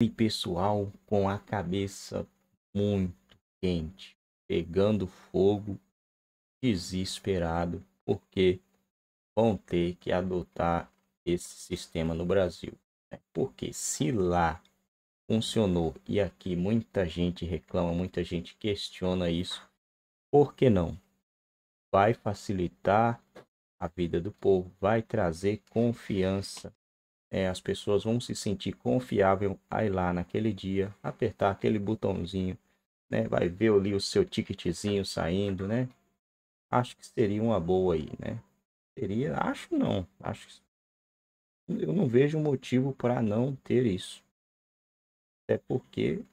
E pessoal com a cabeça muito quente, pegando fogo, desesperado, porque vão ter que adotar esse sistema no Brasil. Né? Porque se lá funcionou e aqui muita gente reclama, muita gente questiona isso, por que não? Vai facilitar a vida do povo, vai trazer confiança. É, as pessoas vão se sentir confiável aí lá naquele dia, apertar aquele botãozinho, né? Vai ver ali o seu ticketzinho saindo, né? Acho que seria uma boa aí, né? Seria, acho não, acho eu não vejo motivo para não ter isso. Até porque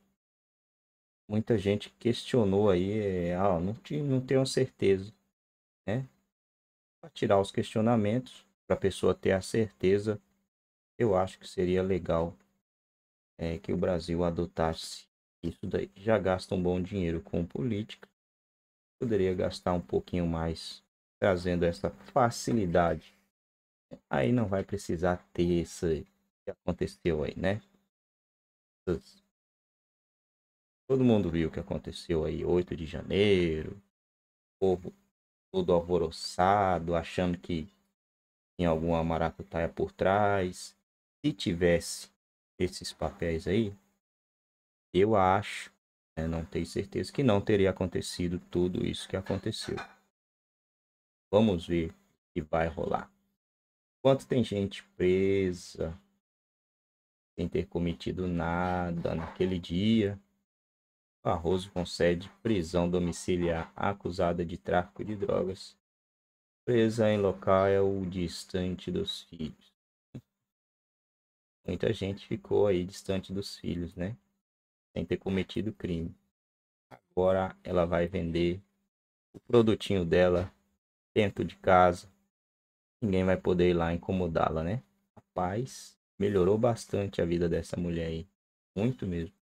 muita gente questionou aí, é, ah, não, não tenho certeza, né? Para tirar os questionamentos, para a pessoa ter a certeza, eu acho que seria legal é, que o Brasil adotasse isso daí. Já gasta um bom dinheiro com política, poderia gastar um pouquinho mais trazendo essa facilidade aí não vai precisar ter isso que aconteceu aí, né? Todo mundo viu o que aconteceu aí, 8 de janeiro, o povo todo alvoroçado, achando que tinha alguma maracutaia por trás. Se tivesse esses papéis aí, eu acho, né, não tenho certeza, que não teria acontecido tudo isso que aconteceu. Vamos ver o que vai rolar. Quanto tem gente presa sem ter cometido nada naquele dia. Barroso concede prisão domiciliar acusada de tráfico de drogas. Presa em local é distante dos filhos. Muita gente ficou aí distante dos filhos, né? Sem ter cometido crime. Agora ela vai vender o produtinho dela dentro de casa ninguém vai poder ir lá incomodá-la, né? Rapaz, melhorou bastante a vida dessa mulher aí. Muito mesmo.